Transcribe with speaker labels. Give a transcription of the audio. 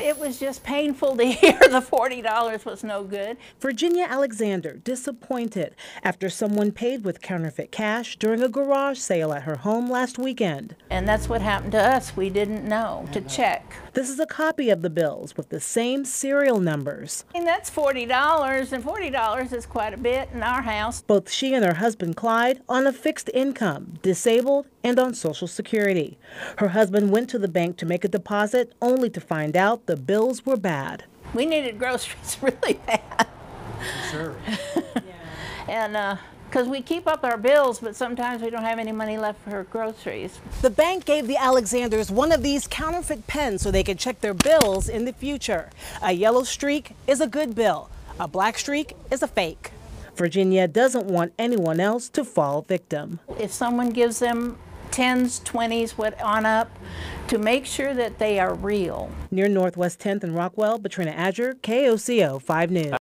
Speaker 1: It was just painful to hear the $40 was no good.
Speaker 2: Virginia Alexander disappointed after someone paid with counterfeit cash during a garage sale at her home last weekend.
Speaker 1: And that's what happened to us. We didn't know to check.
Speaker 2: This is a copy of the bills with the same serial numbers.
Speaker 1: And that's $40, and $40 is quite a bit in our house.
Speaker 2: Both she and her husband Clyde on a fixed income, disabled, and on Social Security. Her husband went to the bank to make a deposit only to find out the bills were bad.
Speaker 1: We needed groceries really bad.
Speaker 3: Sure.
Speaker 1: And, uh, because we keep up our bills, but sometimes we don't have any money left for groceries.
Speaker 2: The bank gave the Alexanders one of these counterfeit pens so they could check their bills in the future. A yellow streak is a good bill, a black streak is a fake. Virginia doesn't want anyone else to fall victim.
Speaker 1: If someone gives them 10s, 20s, what on up, to make sure that they are real.
Speaker 2: Near Northwest 10th and Rockwell, Katrina Adger, KOCO 5 News.